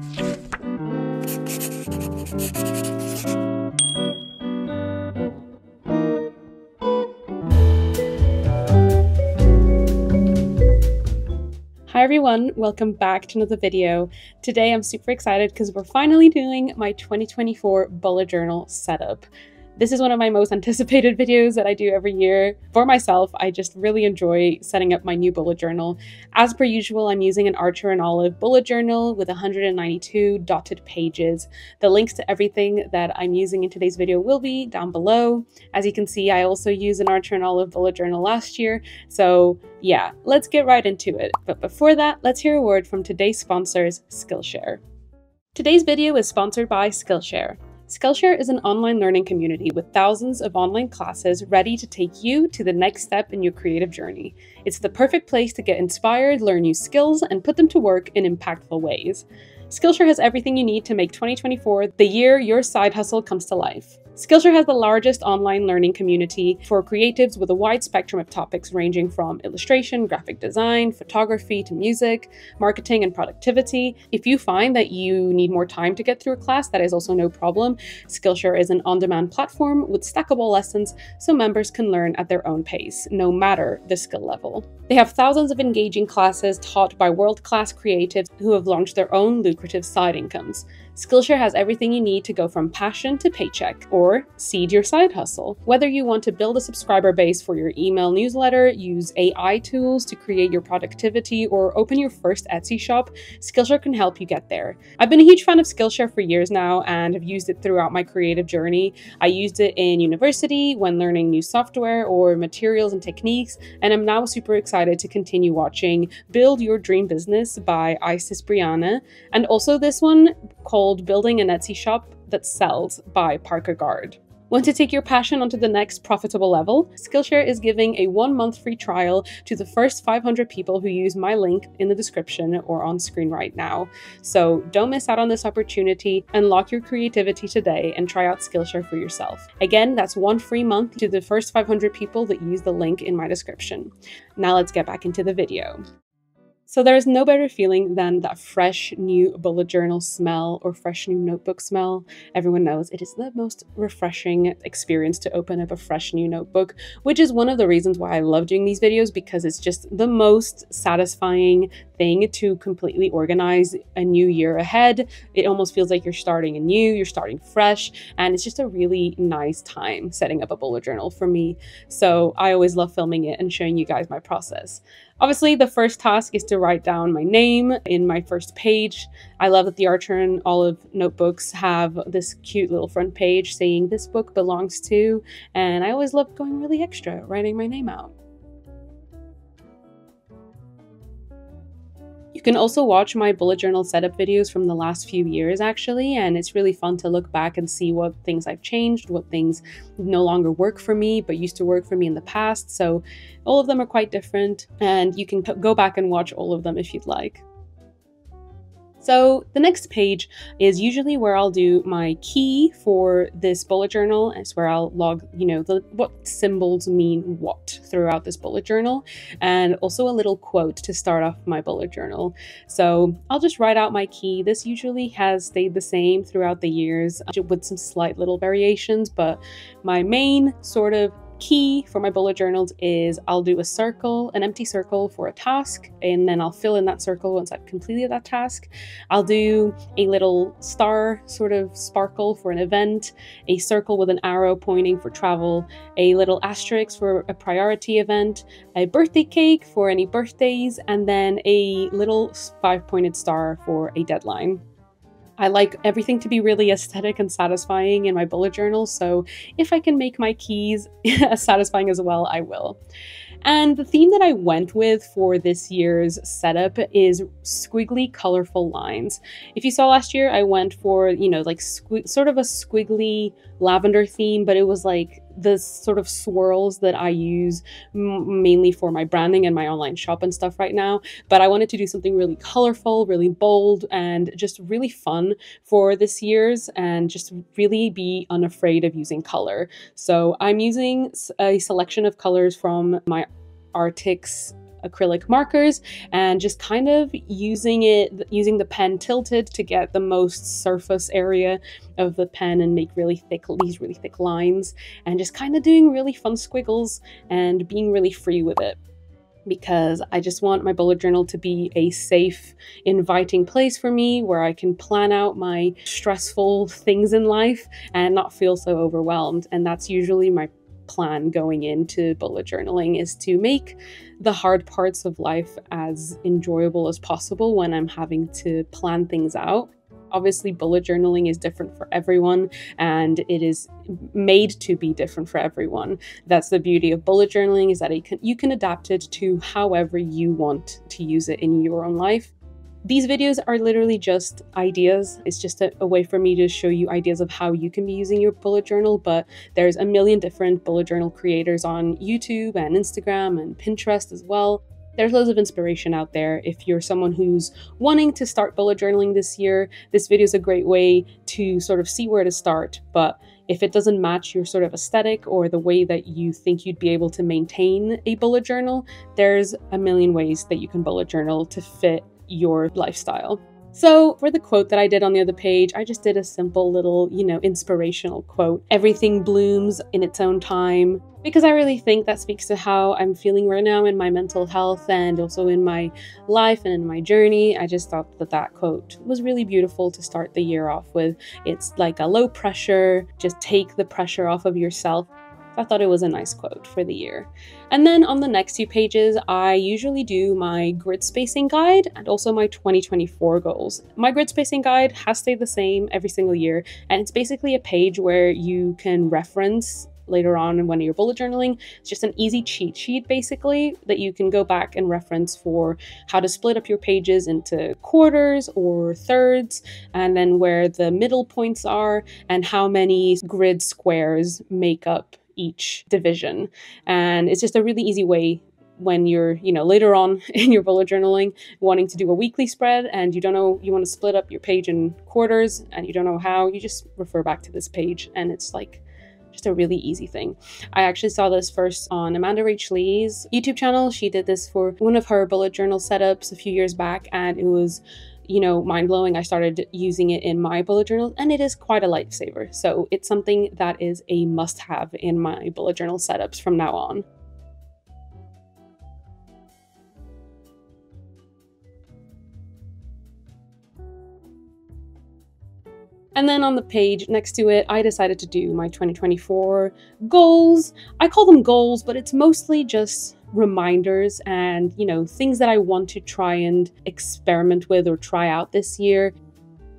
Hi everyone, welcome back to another video. Today I'm super excited because we're finally doing my 2024 bullet journal setup. This is one of my most anticipated videos that I do every year. For myself, I just really enjoy setting up my new bullet journal. As per usual, I'm using an Archer and Olive bullet journal with 192 dotted pages. The links to everything that I'm using in today's video will be down below. As you can see, I also used an Archer and Olive bullet journal last year, so yeah, let's get right into it. But before that, let's hear a word from today's sponsors, Skillshare. Today's video is sponsored by Skillshare. Skillshare is an online learning community with thousands of online classes ready to take you to the next step in your creative journey. It's the perfect place to get inspired, learn new skills, and put them to work in impactful ways. Skillshare has everything you need to make 2024 the year your side hustle comes to life. Skillshare has the largest online learning community for creatives with a wide spectrum of topics ranging from illustration, graphic design, photography to music, marketing, and productivity. If you find that you need more time to get through a class, that is also no problem. Skillshare is an on demand platform with stackable lessons so members can learn at their own pace, no matter the skill level. They have thousands of engaging classes taught by world class creatives who have launched their own lucrative side incomes. Skillshare has everything you need to go from passion to paycheck or seed your side hustle. Whether you want to build a subscriber base for your email newsletter, use AI tools to create your productivity, or open your first Etsy shop, Skillshare can help you get there. I've been a huge fan of Skillshare for years now and have used it throughout my creative journey. I used it in university when learning new software or materials and techniques, and I'm now super excited to continue watching Build Your Dream Business by Isis Brianna, and also this one called called Building an Etsy Shop That Sells by Parker Guard. Want to take your passion onto the next profitable level? Skillshare is giving a one month free trial to the first 500 people who use my link in the description or on screen right now. So don't miss out on this opportunity. Unlock your creativity today and try out Skillshare for yourself. Again, that's one free month to the first 500 people that use the link in my description. Now let's get back into the video. So there is no better feeling than that fresh new bullet journal smell or fresh new notebook smell. Everyone knows it is the most refreshing experience to open up a fresh new notebook, which is one of the reasons why I love doing these videos because it's just the most satisfying thing to completely organize a new year ahead. It almost feels like you're starting anew, you're starting fresh, and it's just a really nice time setting up a bullet journal for me. So I always love filming it and showing you guys my process. Obviously, the first task is to write down my name in my first page. I love that the Archer and Olive notebooks have this cute little front page saying this book belongs to, and I always love going really extra, writing my name out. You can also watch my bullet journal setup videos from the last few years, actually, and it's really fun to look back and see what things I've changed, what things no longer work for me but used to work for me in the past. So, all of them are quite different, and you can go back and watch all of them if you'd like. So the next page is usually where I'll do my key for this bullet journal. It's where I'll log, you know, the, what symbols mean what throughout this bullet journal, and also a little quote to start off my bullet journal. So I'll just write out my key. This usually has stayed the same throughout the years with some slight little variations, but my main sort of key for my bullet journals is I'll do a circle, an empty circle for a task, and then I'll fill in that circle once I've completed that task. I'll do a little star sort of sparkle for an event, a circle with an arrow pointing for travel, a little asterisk for a priority event, a birthday cake for any birthdays, and then a little five pointed star for a deadline. I like everything to be really aesthetic and satisfying in my bullet journal, so if I can make my keys as satisfying as well, I will. And the theme that I went with for this year's setup is squiggly, colorful lines. If you saw last year, I went for, you know, like sort of a squiggly lavender theme, but it was like the sort of swirls that I use mainly for my branding and my online shop and stuff right now. But I wanted to do something really colorful, really bold, and just really fun for this year's and just really be unafraid of using color. So I'm using a selection of colors from my Arrtx acrylic markers and just kind of using it, using the pen tilted to get the most surface area of the pen and make really thick, these really thick lines and just kind of doing really fun squiggles and being really free with it because I just want my bullet journal to be a safe, inviting place for me where I can plan out my stressful things in life and not feel so overwhelmed. And that's usually my plan going into bullet journaling is to make the hard parts of life as enjoyable as possible when I'm having to plan things out. Obviously bullet journaling is different for everyone and it is made to be different for everyone. That's the beauty of bullet journaling is that it can, you can adapt it to however you want to use it in your own life these videos are literally just ideas. It's just a, a, way for me to show you ideas of how you can be using your bullet journal, but there's a million different bullet journal creators on YouTube and Instagram and Pinterest as well there's loads of inspiration out there. If you're someone who's wanting to start bullet journaling this year, this video is a great way to sort of see where to start. But if it doesn't match your sort of aesthetic or the way that you think you'd be able to maintain a bullet journal, there's a million ways that you can bullet journal to fit your lifestyle. So, for the quote that I did on the other page, I just did a simple little, you know, inspirational quote. Everything blooms in its own time. Because I really think that speaks to how I'm feeling right now in my mental health and also in my life and in my journey. I just thought that that quote was really beautiful to start the year off with. It's like a low pressure, just take the pressure off of yourself I thought it was a nice quote for the year. And then on the next few pages, I usually do my grid spacing guide and also my 2024 goals. My grid spacing guide has stayed the same every single year, and it's basically a page where you can reference later on when you're bullet journaling. It's just an easy cheat sheet basically that you can go back and reference for how to split up your pages into quarters or thirds, and then where the middle points are, and how many grid squares make up each division. And it's just a really easy way when you're, you know, later on in your bullet journaling, wanting to do a weekly spread and you don't know, you want to split up your page in quarters and you don't know how, you just refer back to this page and it's like just a really easy thing. I actually saw this first on Amanda Rach Lee's YouTube channel. She did this for one of her bullet journal setups a few years back and it was you know, mind blowing. I started using it in my bullet journal and it is quite a lifesaver. So it's something that is a must have in my bullet journal setups from now on. And then on the page next to it, I decided to do my 2024 goals. I call them goals, but it's mostly just reminders and, you know, things that I want to try and experiment with or try out this year.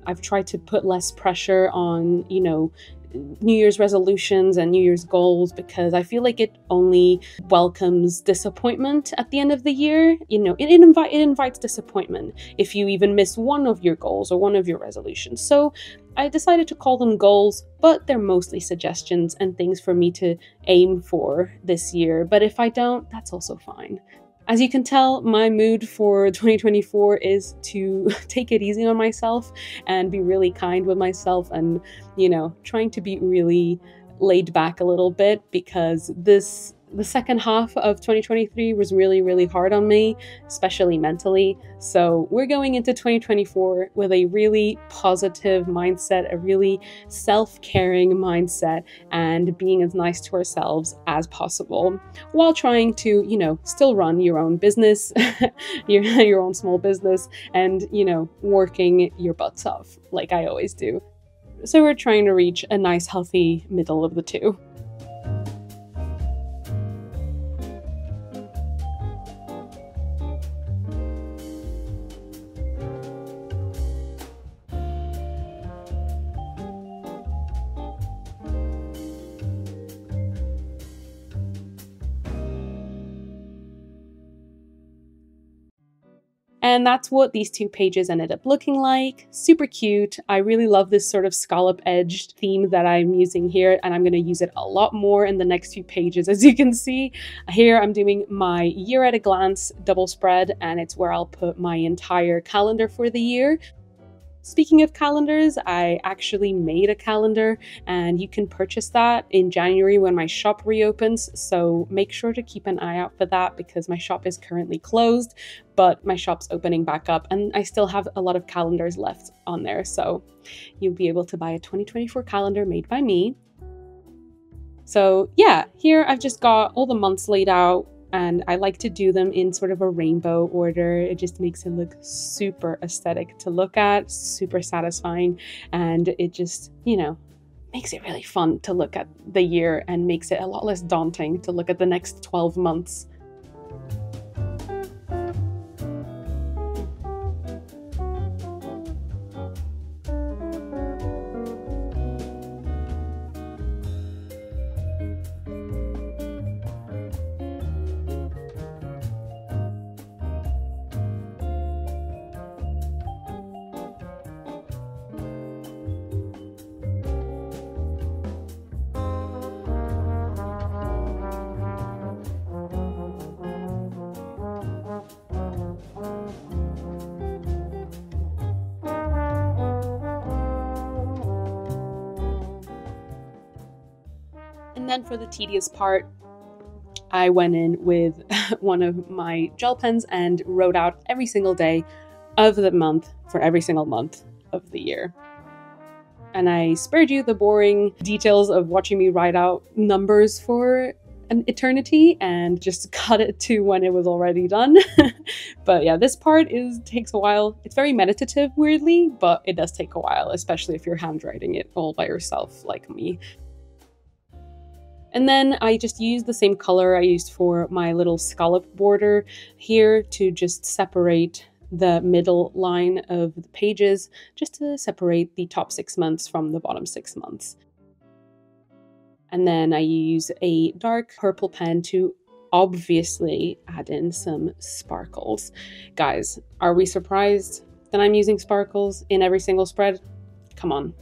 I've tried to put less pressure on, you know, New Year's resolutions and New Year's goals because I feel like it only welcomes disappointment at the end of the year. You know, it, it, invi- it invites disappointment if you even miss one of your goals or one of your resolutions. So I decided to call them goals, but they're mostly suggestions and things for me to aim for this year. But if I don't, that's also fine. As you can tell, my mood for 2024 is to take it easy on myself and be really kind with myself and, you know, trying to be really laid back a little bit because this the second half of 2023 was really, really hard on me, especially mentally. So, we're going into 2024 with a really positive mindset, a really self caring mindset, and being as nice to ourselves as possible while trying to, you know, still run your own business, your, your own small business, and, you know, working your butts off like I always do. So, we're trying to reach a nice, healthy middle of the two. And that's what these two pages ended up looking like. Super cute. I really love this sort of scallop edged theme that I'm using here, and I'm going to use it a lot more in the next few pages. As you can see, here I'm doing my year at a glance double spread, and it's where I'll put my entire calendar for the year. Speaking of calendars, I actually made a calendar and you can purchase that in January when my shop reopens. So make sure to keep an eye out for that because my shop is currently closed, but my shop's opening back up and I still have a lot of calendars left on there. So you'll be able to buy a 2024 calendar made by me. So yeah, here I've just got all the months laid out and I like to do them in sort of a rainbow order. It just makes it look super aesthetic to look at, super satisfying, and it just, you know, makes it really fun to look at the year and makes it a lot less daunting to look at the next 12 months. For the tedious part, I went in with one of my gel pens and wrote out every single day of the month for every single month of the year. And I spared you the boring details of watching me write out numbers for an eternity and just cut it to when it was already done. but yeah, this part is takes a while. It's very meditative weirdly, but it does take a while, especially if you're handwriting it all by yourself like me. And then I just used the same color I used for my little scallop border here to just separate the middle line of the pages, just to separate the top six months from the bottom six months. And then I use a dark purple pen to obviously add in some sparkles. Guys, are we surprised that I'm using sparkles in every single spread? Come on.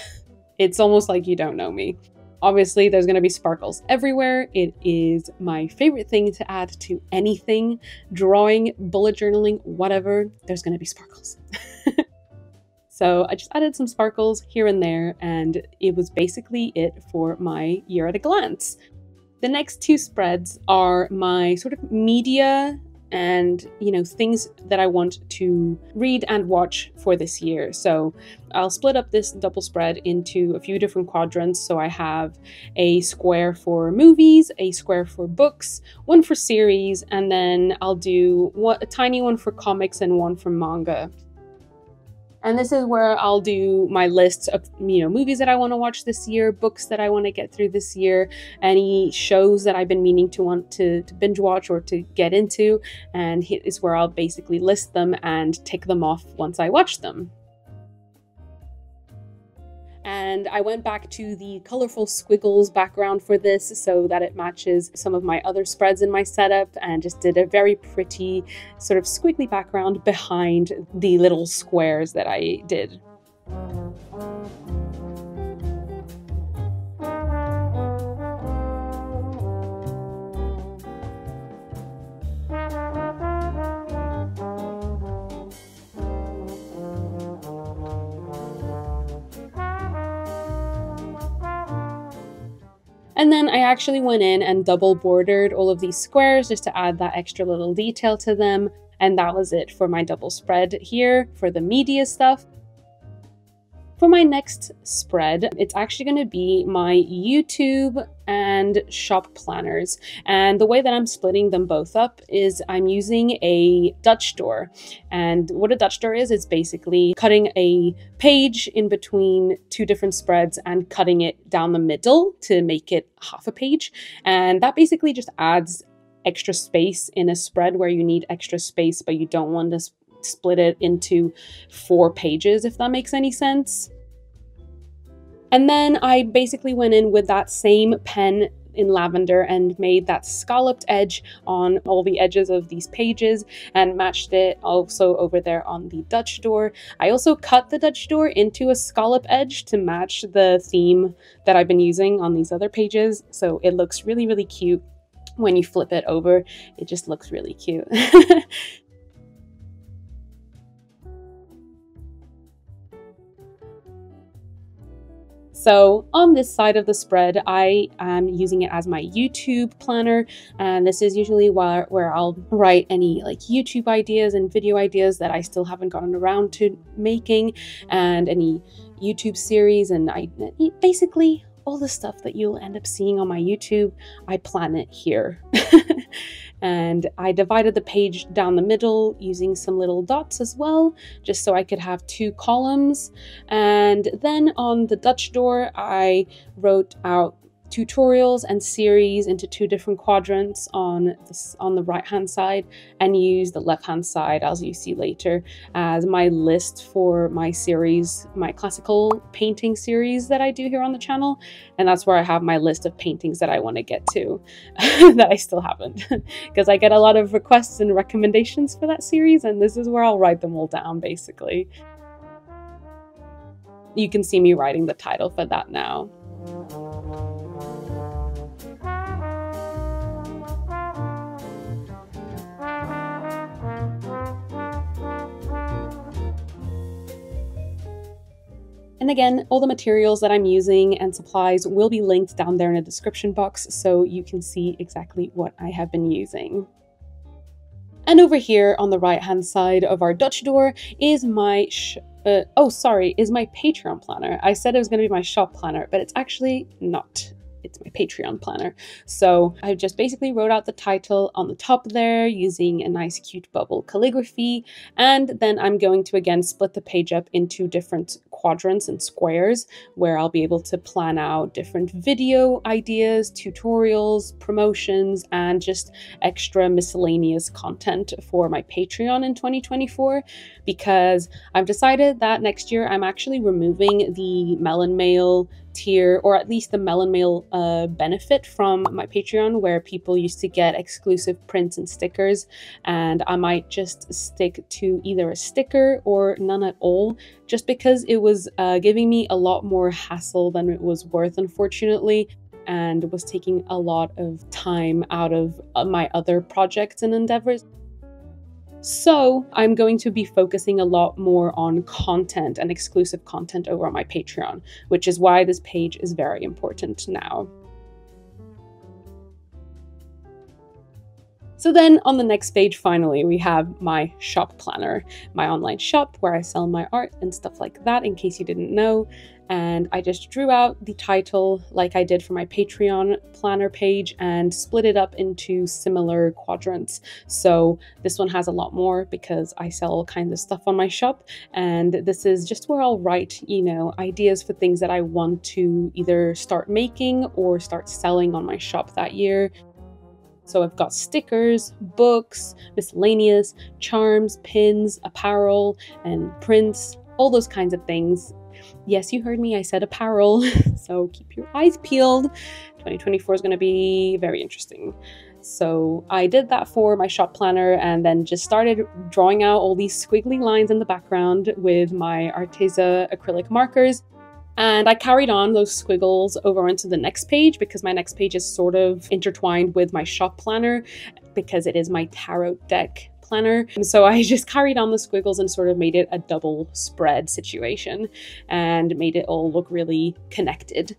it's almost like you don't know me. Obviously, there's going to be sparkles everywhere. It is my favorite thing to add to anything drawing, bullet journaling, whatever. There's going to be sparkles. so I just added some sparkles here and there, and it was basically it for my year at a glance. The next two spreads are my sort of media and you know things that I want to read and watch for this year. So I'll split up this double spread into a few different quadrants. So I have a square for movies, a square for books, one for series, and then I'll do a tiny one for comics and one for manga. And this is where I'll do my list of you know movies that I want to watch this year, books that I want to get through this year, any shows that I've been meaning to want to, to binge watch or to get into, and is where I'll basically list them and tick them off once I watch them and I went back to the colorful squiggles background for this so that it matches some of my other spreads in my setup and just did a very pretty sort of squiggly background behind the little squares that I did. And then I actually went in and double bordered all of these squares just to add that extra little detail to them. And that was it for my double spread here for the media stuff. For my next spread, it's actually going to be my YouTube and shop planners. And the way that I'm splitting them both up is I'm using a Dutch door. And what a Dutch door is, it's basically cutting a page in between two different spreads and cutting it down the middle to make it half a page. And that basically just adds extra space in a spread where you need extra space, but you don't want to split it into four pages, if that makes any sense. And then I basically went in with that same pen in lavender and made that scalloped edge on all the edges of these pages and matched it also over there on the Dutch door. I also cut the Dutch door into a scallop edge to match the theme that I've been using on these other pages. So it looks really, really cute when you flip it over. It just looks really cute. So on this side of the spread, I am using it as my YouTube planner, and this is usually where, where I'll write any like YouTube ideas and video ideas that I still haven't gotten around to making, and any YouTube series, and I basically all the stuff that you'll end up seeing on my YouTube, I plan it here. and I divided the page down the middle using some little dots as well, just so I could have two columns. And then on the Dutch door, I wrote out tutorials and series into two different quadrants on this, on the right hand side and use the left hand side as you see later as my list for my series my classical painting series that I do here on the channel. And that's where I have my list of paintings that I want to get to that I still haven't. Because I get a lot of requests and recommendations for that series and this is where I'll write them all down basically. You can see me writing the title for that now And again, all the materials that I'm using and supplies will be linked down there in the description box so you can see exactly what I have been using. And over here on the right hand side of our Dutch door is my uh, oh sorry, is my Patreon planner. I said it was going to be my shop planner, but it's actually not it's my Patreon planner. So I just basically wrote out the title on the top there using a nice cute bubble calligraphy. And then I'm going to again split the page up into different quadrants and squares where I'll be able to plan out different video ideas, tutorials, promotions, and just extra miscellaneous content for my Patreon in 2024 because I've decided that next year I'm actually removing the Melon Mail tier, or at least the Melon Mail uh, benefit from my Patreon, where people used to get exclusive prints and stickers. And I might just stick to either a sticker or none at all, just because it was uh, giving me a lot more hassle than it was worth, unfortunately and was taking a lot of time out of uh, my other projects and endeavors. So I'm going to be focusing a lot more on content and exclusive content over on my Patreon, which is why this page is very important now. So then on the next page, finally, we have my shop planner, my online shop where I sell my art and stuff like that, in case you didn't know and I just drew out the title like I did for my Patreon planner page and split it up into similar quadrants. So this one has a lot more because I sell all kinds of stuff on my shop and this is just where I'll write, you know, ideas for things that I want to either start making or start selling on my shop that year. So I've got stickers, books, miscellaneous, charms, pins, apparel, and prints, all those kinds of things Yes, you heard me. I said apparel. so keep your eyes peeled. 2024 is going to be very interesting. So I did that for my shop planner and then just started drawing out all these squiggly lines in the background with my Arteza acrylic markers. And I carried on those squiggles over into the next page because my next page is sort of intertwined with my shop planner because it is my tarot deck planner. And so I just carried on the squiggles and sort of made it a double spread situation and made it all look really connected.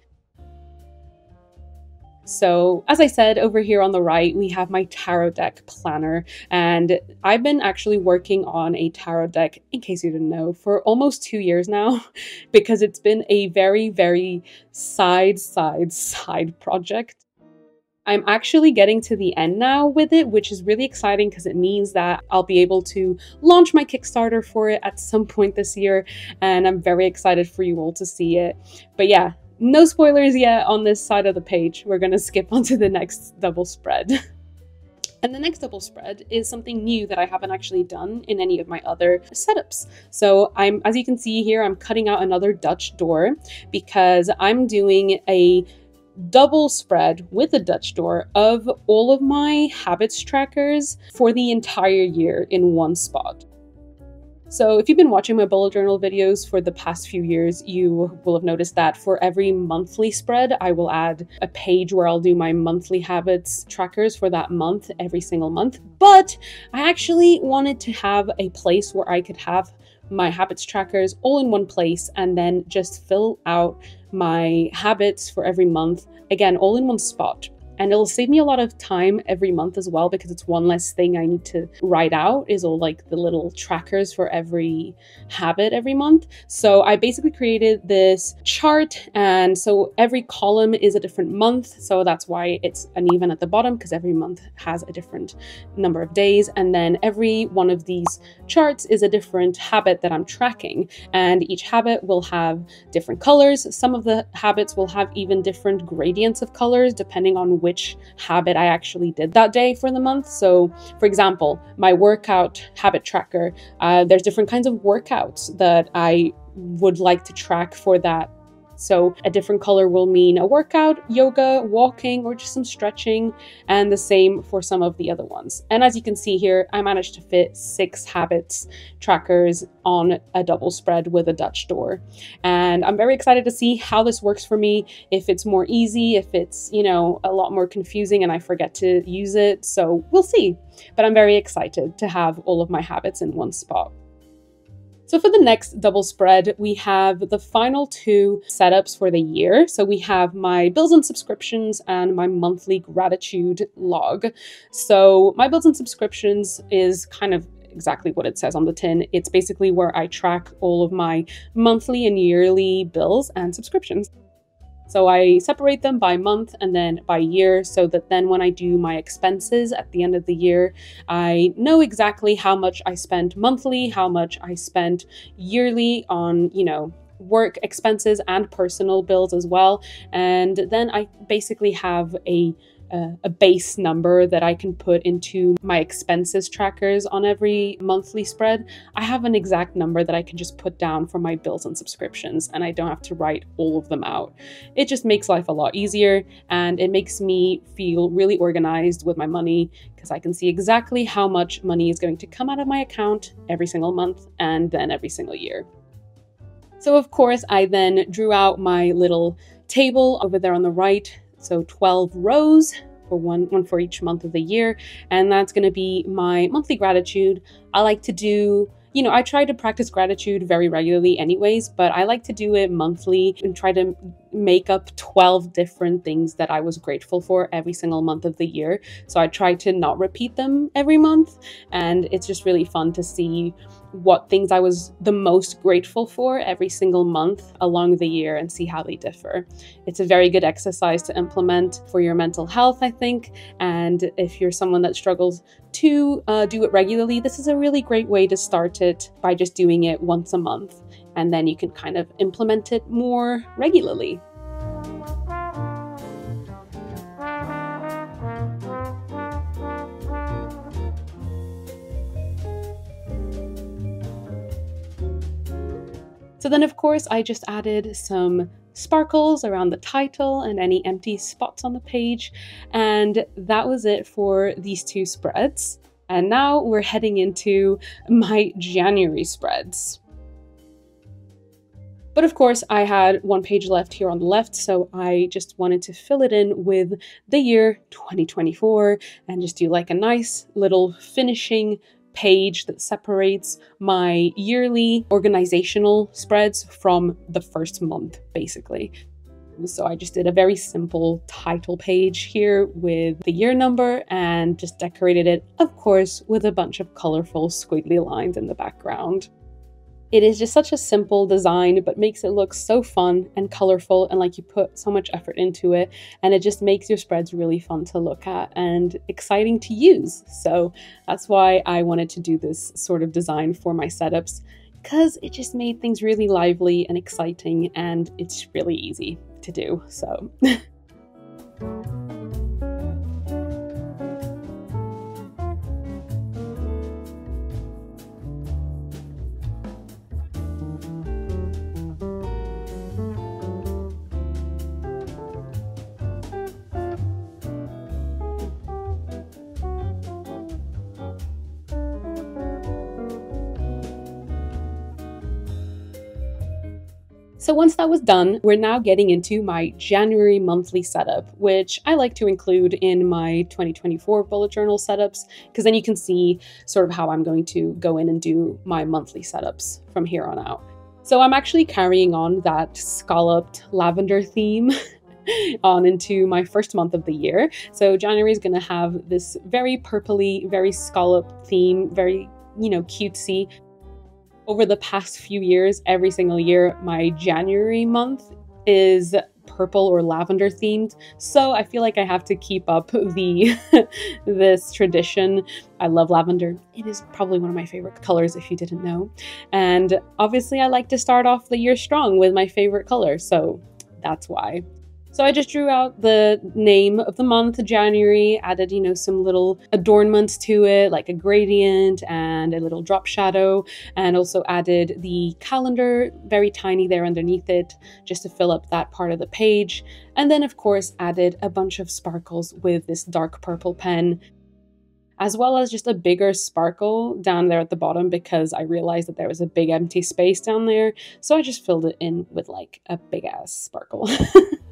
So, as I said, over here on the right, we have my tarot deck planner. And I've been actually working on a tarot deck, in case you didn't know, for almost two years now, because it's been a very, very side, side, side project. I'm actually getting to the end now with it, which is really exciting because it means that I'll be able to launch my Kickstarter for it at some point this year. And I'm very excited for you all to see it. But yeah, no spoilers yet on this side of the page. We're going to skip onto the next double spread. And the next double spread is something new that I haven't actually done in any of my other setups. So I'm, as you can see here, I'm cutting out another Dutch door because I'm doing a double spread with a Dutch door of all of my habits trackers for the entire year in one spot. So, if you've been watching my bullet journal videos for the past few years, you will have noticed that for every monthly spread, I will add a page where I'll do my monthly habits trackers for that month every single month. But I actually wanted to have a place where I could have my habits trackers all in one place and then just fill out my habits for every month, again, all in one spot and it'll save me a lot of time every month as well because it's one less thing I need to write out is all like the little trackers for every habit every month. So I basically created this chart and so every column is a different month. So that's why it's uneven at the bottom because every month has a different number of days. And then every one of these charts is a different habit that I'm tracking. And each habit will have different colors. Some of the habits will have even different gradients of colors depending on which which habit I actually did that day for the month. So, for example, my workout habit tracker, uh, there's different kinds of workouts that I would like to track for that so a different color will mean a workout, yoga, walking, or just some stretching, and the same for some of the other ones. And as you can see here, I managed to fit six habits trackers on a double spread with a Dutch door. And I'm very excited to see how this works for me, if it's more easy, if it's, you know, a lot more confusing and I forget to use it. So we'll see. But I'm very excited to have all of my habits in one spot. So for the next double spread, we have the final two setups for the year. So we have my bills and subscriptions and my monthly gratitude log. So my bills and subscriptions is kind of exactly what it says on the tin. It's basically where I track all of my monthly and yearly bills and subscriptions. So I separate them by month and then by year so that then when I do my expenses at the end of the year, I know exactly how much I spent monthly, how much I spent yearly on, you know, work expenses and personal bills as well. And then I basically have a a, a, base number that I can put into my expenses trackers on every monthly spread. I have an exact number that I can just put down for my bills and subscriptions, and I don't have to write all of them out. It just makes life a lot easier and it makes me feel really organized with my money because I can see exactly how much money is going to come out of my account every single month and then every single year. So, of course, I then drew out my little table over there on the right so 12 rows for one, one for each month of the year. And that's going to be my monthly gratitude. I like to do you know, I try to practice gratitude very regularly, anyways, but I like to do it monthly and try to make up 12 different things that I was grateful for every single month of the year. So I try to not repeat them every month. And it's just really fun to see what things I was the most grateful for every single month along the year and see how they differ. It's a very good exercise to implement for your mental health, I think. And if you're someone that struggles to uh, do it regularly, this is a really great way to start it by just doing it once a month and then you can kind of implement it more regularly. So then of course I just added some sparkles around the title and any empty spots on the page. And that was it for these two spreads. And now we're heading into my January spreads. But of course, I had one page left here on the left, so I just wanted to fill it in with the year 2024 and just do like a nice little finishing page that separates my yearly organizational spreads from the first month, basically. So I just did a very simple title page here with the year number and just decorated it, of course, with a bunch of colorful squiggly lines in the background. It is just such a simple design, but makes it look so fun and colorful and like you put so much effort into it. And it just makes your spreads really fun to look at and exciting to use. So that's why I wanted to do this sort of design for my setups because it just made things really lively and exciting and it's really easy to do. So. So once that was done, we're now getting into my January monthly setup, which I like to include in my 2024 bullet journal setups, because then you can see sort of how I'm going to go in and do my monthly setups from here on out. So I'm actually carrying on that scalloped lavender theme on into my first month of the year. So January is going to have this very purpley, very scallop theme, very, you know, cutesy over the past few years, every single year, my January month is purple or lavender themed. So I feel like I have to keep up the this tradition. I love lavender. It is probably one of my favorite colors if you didn't know. And obviously I like to start off the year strong with my favorite color. So that's why. So I just drew out the name of the month, January, added, you know, some little adornments to it, like a gradient and a little drop shadow, and also added the calendar, very tiny there underneath it, just to fill up that part of the page. And then, of course, added a bunch of sparkles with this dark purple pen as well as just a bigger sparkle down there at the bottom because I realized that there was a big empty space down there. So I just filled it in with like a big ass sparkle.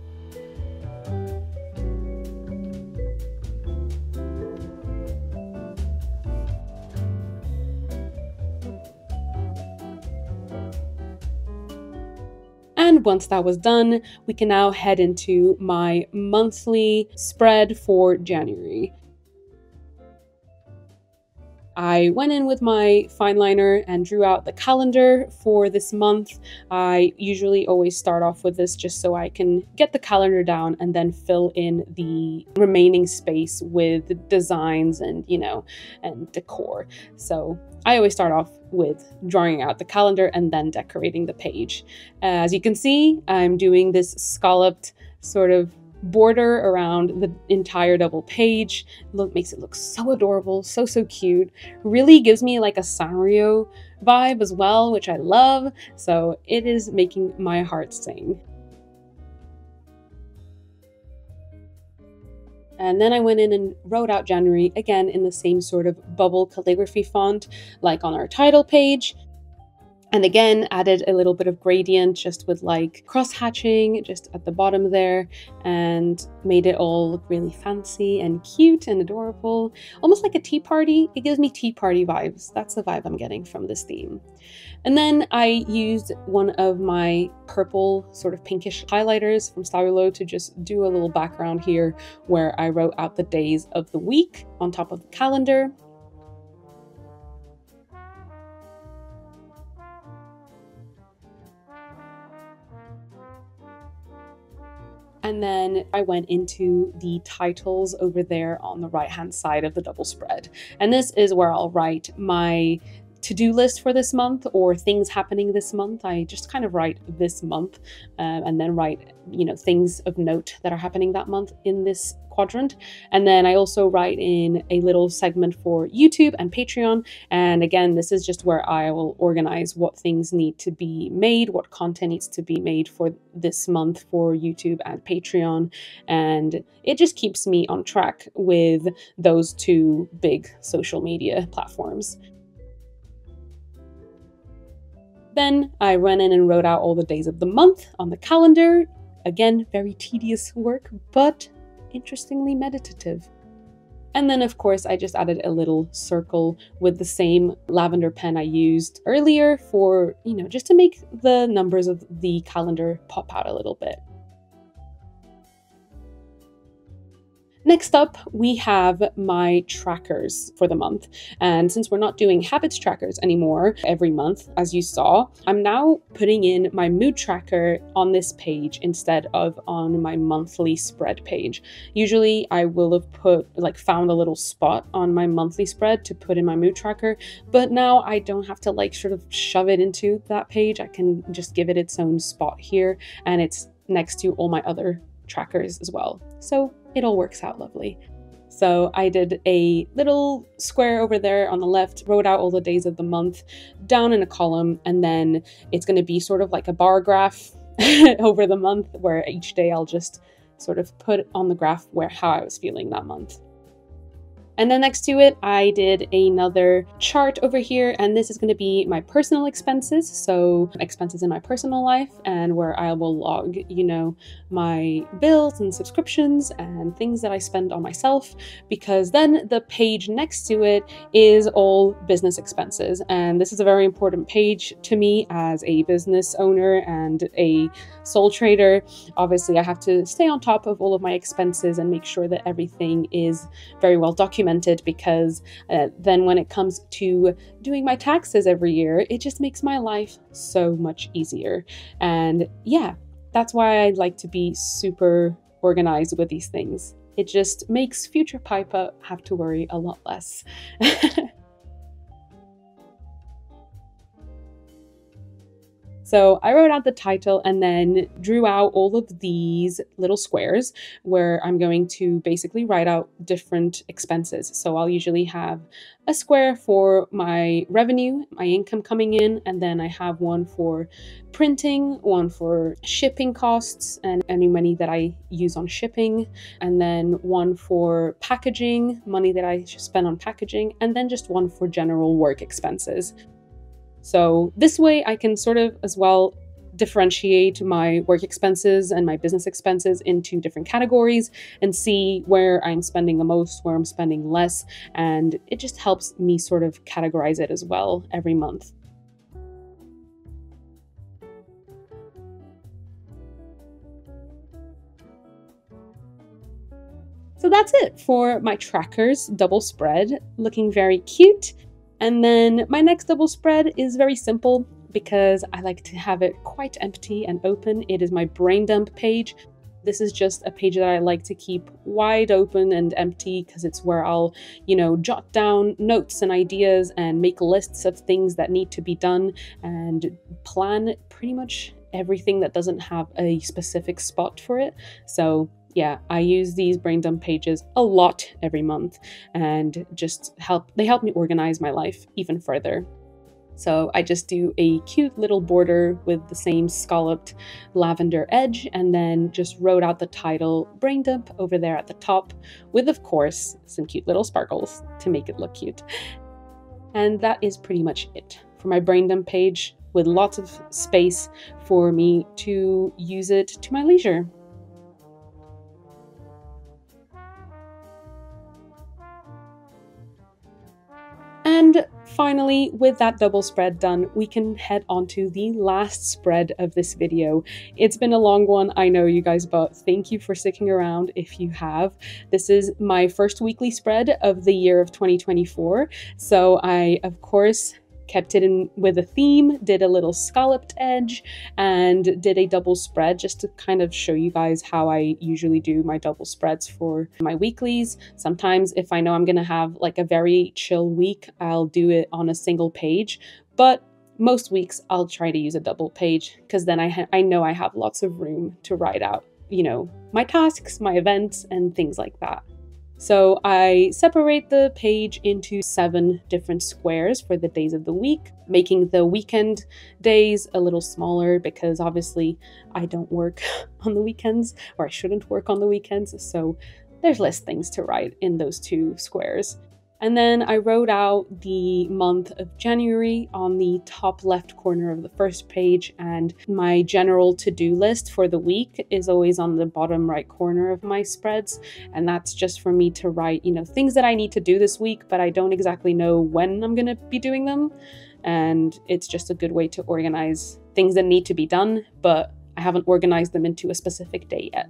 And once that was done, we can now head into my monthly spread for January. I went in with my fine liner and drew out the calendar for this month. I usually always start off with this just so I can get the calendar down and then fill in the remaining space with designs and, you know, and decor. So I always start off with drawing out the calendar and then decorating the page. As you can see, I'm doing this scalloped sort of border around the entire double page. Look makes it look so adorable, so so cute. Really gives me like a Sanrio vibe as well, which I love. So it is making my heart sing. And then I went in and wrote out January again in the same sort of bubble calligraphy font, like on our title page. And again, added a little bit of gradient just with like cross hatching just at the bottom there and made it all look really fancy and cute and adorable. Almost like a tea party. It gives me tea party vibes. That's the vibe I'm getting from this theme. And then I used one of my purple sort of pinkish highlighters from Stabilo to just do a little background here where I wrote out the days of the week on top of the calendar And then I went into the titles over there on the right hand side of the double spread. And this is where I'll write my to-do list for this month or things happening this month i just kind of write this month um, and then write you know things of note that are happening that month in this quadrant. And then i also write in a little segment for youtube and patreon. And again this is just where i will organize what things need to be made what content needs to be made for this month for youtube and patreon. And it just keeps me on track with those two big social media platforms then I went in and wrote out all the days of the month on the calendar. Again, very tedious work, but interestingly meditative. And then, of course, I just added a little circle with the same lavender pen I used earlier for, you know, just to make the numbers of the calendar pop out a little bit. Next up, we have my trackers for the month. And since we're not doing habits trackers anymore every month, as you saw, I'm now putting in my mood tracker on this page instead of on my monthly spread page. Usually I will have put like found a little spot on my monthly spread to put in my mood tracker, but now I don't have to like sort of shove it into that page. I can just give it its own spot here and it's next to all my other trackers as well. So it all works out lovely. So I did a little square over there on the left, wrote out all the days of the month down in a column, and then it's going to be sort of like a bar graph over the month where each day I'll just sort of put on the graph where how I was feeling that month. And then next to it, I did another chart over here, and this is going to be my personal expenses. So, expenses in my personal life, and where I will log, you know, my bills and subscriptions and things that I spend on myself. Because then the page next to it is all business expenses. And this is a very important page to me as a business owner and a sole trader. Obviously, I have to stay on top of all of my expenses and make sure that everything is very well documented because uh, then when it comes to doing my taxes every year, it just makes my life so much easier. And yeah, that's why I like to be super organized with these things. It just makes future Pypah have to worry a lot less. So I wrote out the title and then drew out all of these little squares where I'm going to basically write out different expenses. So I'll usually have a square for my revenue, my income coming in, and then I have one for printing, one for shipping costs and any money that I use on shipping, and then one for packaging, money that I spend on packaging, and then just one for general work expenses. So this way I can sort of as well differentiate my work expenses and my business expenses into different categories and see where I'm spending the most, where I'm spending less, and it just helps me sort of categorize it as well every month. So that's it for my trackers double spread, looking very cute. And then my next double spread is very simple because I like to have it quite empty and open. It is my brain dump page. This is just a page that I like to keep wide open and empty because it's where I'll, you know, jot down notes and ideas and make lists of things that need to be done and plan pretty much everything that doesn't have a specific spot for it. So yeah, I use these brain dump pages a lot every month and just help, they help me organize my life even further. So I just do a cute little border with the same scalloped lavender edge and then just wrote out the title Brain Dump over there at the top with, of course, some cute little sparkles to make it look cute. And that is pretty much it for my Brain Dump page with lots of space for me to use it to my leisure. And finally, with that double spread done, we can head on to the last spread of this video. It's been a long one, I know you guys, but thank you for sticking around if you have. This is my first weekly spread of the year of 2024. So I, of course, kept it in with a theme, did a little scalloped edge, and did a double spread just to kind of show you guys how I usually do my double spreads for my weeklies. Sometimes, if I know I'm gonna have like a very chill week, I'll do it on a single page, but most weeks I'll try to use a double page because then I, I know I have lots of room to write out, you know, my tasks, my events, and things like that. So I separate the page into seven different squares for the days of the week, making the weekend days a little smaller because obviously I don't work on the weekends or I shouldn't work on the weekends. So there's less things to write in those two squares. And then I wrote out the month of January on the top left corner of the first page, and my general to do list for the week is always on the bottom right corner of my spreads. And that's just for me to write, you know, things that I need to do this week, but I don't exactly know when I'm going to be doing them. And it's just a good way to organize things that need to be done, but I haven't organized them into a specific day yet.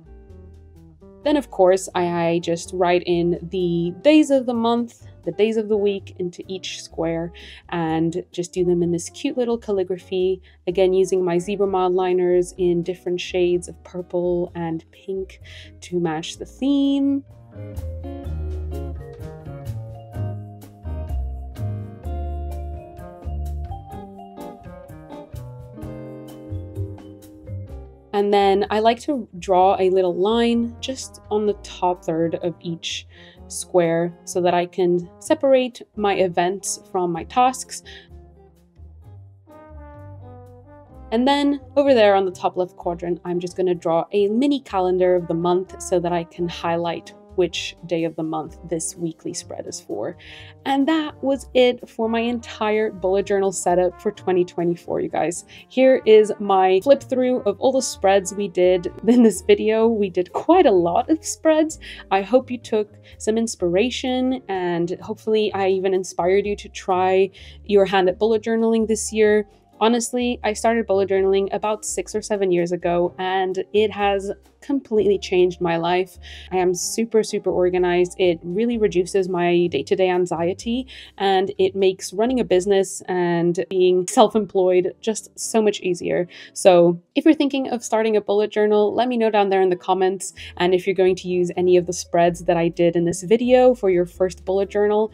Then, of course, I just write in the days of the month the days of the week into each square and just do them in this cute little calligraphy. Again, using my Zebra Mildliners in different shades of purple and pink to match the theme. And then I like to draw a little line just on the top third of each square so that I can separate my events from my tasks. And then over there on the top left quadrant, I'm just going to draw a mini calendar of the month so that I can highlight which day of the month this weekly spread is for. And that was it for my entire bullet journal setup for 2024, you guys. Here is my flip through of all the spreads we did in this video. We did quite a lot of spreads. I hope you took some inspiration and hopefully I even inspired you to try your hand at bullet journaling this year. Honestly, I started bullet journaling about six or seven years ago, and it has completely changed my life. I am super, super organized. It really reduces my day to day anxiety, and it makes running a business and being self employed just so much easier. So, if you're thinking of starting a bullet journal, let me know down there in the comments. And if you're going to use any of the spreads that I did in this video for your first bullet journal,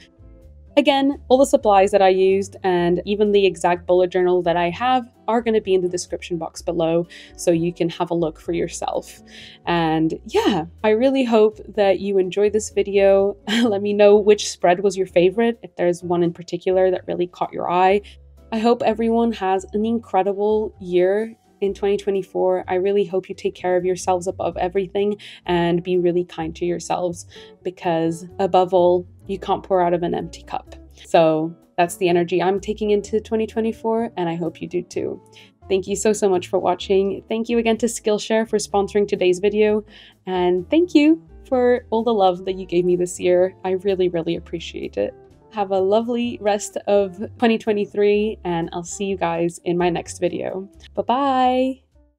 Again, all the supplies that I used and even the exact bullet journal that I have are going to be in the description box below so you can have a look for yourself. And yeah, I really hope that you enjoyed this video. Let me know which spread was your favorite, if there's one in particular that really caught your eye. I hope everyone has an incredible year in 2024. I really hope you take care of yourselves above everything and be really kind to yourselves because, above all, you can't pour out of an empty cup. So that's the energy I'm taking into 2024, and I hope you do too. Thank you so, so much for watching. Thank you again to Skillshare for sponsoring today's video, and thank you for all the love that you gave me this year. I really, really appreciate it. Have a lovely rest of 2023, and I'll see you guys in my next video. Bye bye!